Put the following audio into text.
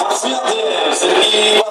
Fazia Deus e